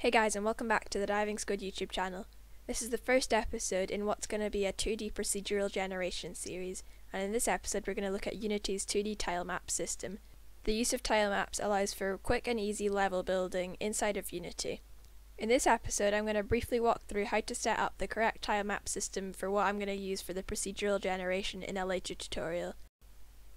Hey guys and welcome back to the Diving Squid YouTube channel. This is the first episode in what's going to be a 2D procedural generation series and in this episode we're going to look at Unity's 2D tile map system. The use of tile maps allows for quick and easy level building inside of Unity. In this episode I'm going to briefly walk through how to set up the correct tile map system for what I'm going to use for the procedural generation in a later tutorial.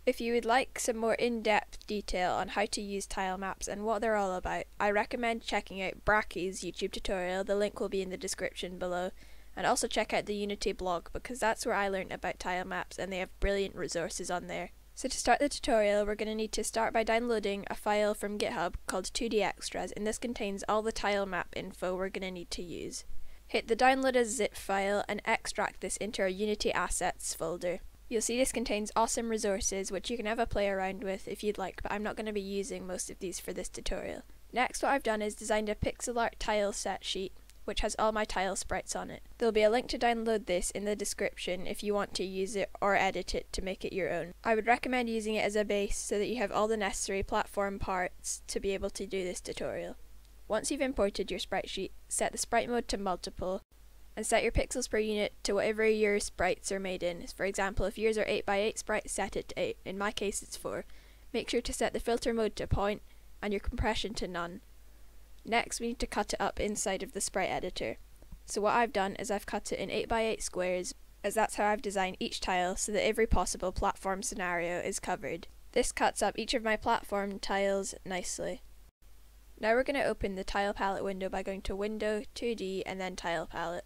If you would like some more in-depth detail on how to use tile maps and what they're all about, I recommend checking out Brackeys YouTube tutorial, the link will be in the description below, and also check out the Unity blog because that's where I learned about tile maps and they have brilliant resources on there. So to start the tutorial, we're going to need to start by downloading a file from GitHub called 2D Extras, and this contains all the tile map info we're going to need to use. Hit the download as zip file and extract this into our Unity Assets folder. You'll see this contains awesome resources which you can have a play around with if you'd like, but I'm not going to be using most of these for this tutorial. Next what I've done is designed a pixel art tile set sheet which has all my tile sprites on it. There'll be a link to download this in the description if you want to use it or edit it to make it your own. I would recommend using it as a base so that you have all the necessary platform parts to be able to do this tutorial. Once you've imported your sprite sheet, set the sprite mode to multiple and set your pixels per unit to whatever your sprites are made in. For example, if yours are 8x8 sprites, set it to 8. In my case, it's 4. Make sure to set the filter mode to point and your compression to none. Next, we need to cut it up inside of the sprite editor. So what I've done is I've cut it in 8x8 squares, as that's how I've designed each tile so that every possible platform scenario is covered. This cuts up each of my platform tiles nicely. Now we're going to open the tile palette window by going to Window, 2D, and then Tile Palette.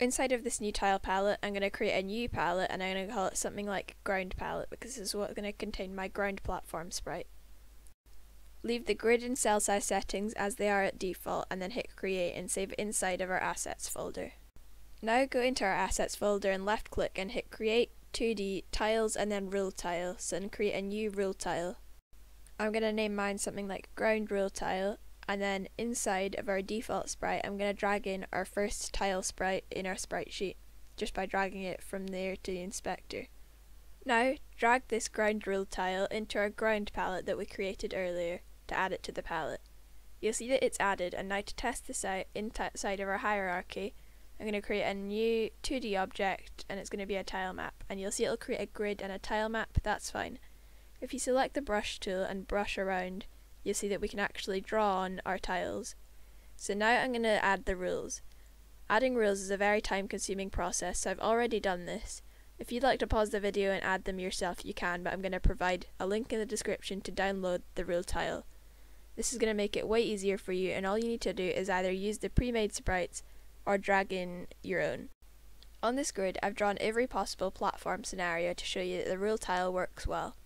Inside of this new tile palette, I'm going to create a new palette and I'm going to call it something like ground palette because this is what's going to contain my ground platform sprite. Leave the grid and cell size settings as they are at default and then hit create and save inside of our assets folder. Now go into our assets folder and left click and hit create 2D tiles and then rule tile so then create a new rule tile. I'm going to name mine something like ground rule tile and then inside of our default sprite I'm going to drag in our first tile sprite in our sprite sheet just by dragging it from there to the inspector. Now drag this ground rule tile into our ground palette that we created earlier to add it to the palette. You'll see that it's added and now to test this out inside of our hierarchy I'm going to create a new 2D object and it's going to be a tile map and you'll see it'll create a grid and a tile map, that's fine. If you select the brush tool and brush around you'll see that we can actually draw on our tiles. So now I'm going to add the rules. Adding rules is a very time consuming process, so I've already done this. If you'd like to pause the video and add them yourself, you can, but I'm going to provide a link in the description to download the rule tile. This is going to make it way easier for you, and all you need to do is either use the pre-made sprites or drag in your own. On this grid, I've drawn every possible platform scenario to show you that the rule tile works well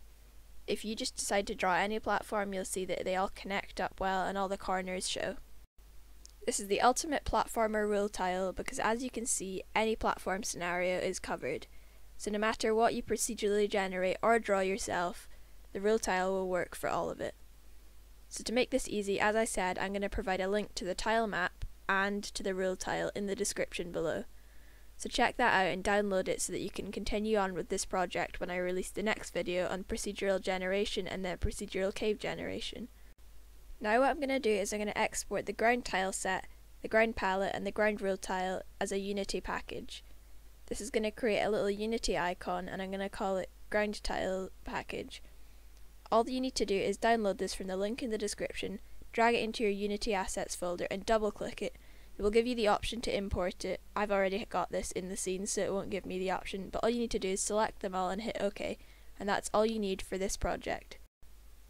if you just decide to draw any platform, you'll see that they all connect up well and all the corners show. This is the ultimate platformer rule tile because as you can see, any platform scenario is covered. So no matter what you procedurally generate or draw yourself, the rule tile will work for all of it. So to make this easy, as I said, I'm going to provide a link to the tile map and to the rule tile in the description below. So check that out and download it so that you can continue on with this project when I release the next video on procedural generation and then procedural cave generation. Now what I'm going to do is I'm going to export the ground tile set, the ground palette and the ground rule tile as a Unity package. This is going to create a little Unity icon and I'm going to call it ground tile package. All you need to do is download this from the link in the description, drag it into your Unity assets folder and double click it it will give you the option to import it. I've already got this in the scene so it won't give me the option, but all you need to do is select them all and hit OK, and that's all you need for this project.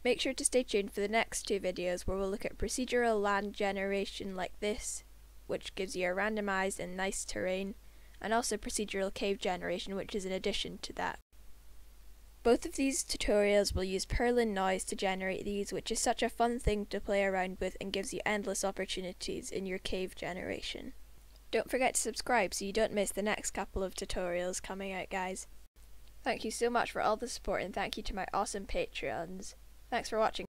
Make sure to stay tuned for the next two videos where we'll look at procedural land generation like this, which gives you a randomized and nice terrain, and also procedural cave generation which is in addition to that. Both of these tutorials will use Perlin noise to generate these, which is such a fun thing to play around with and gives you endless opportunities in your cave generation. Don't forget to subscribe so you don't miss the next couple of tutorials coming out guys. Thank you so much for all the support and thank you to my awesome Patreons. Thanks for watching.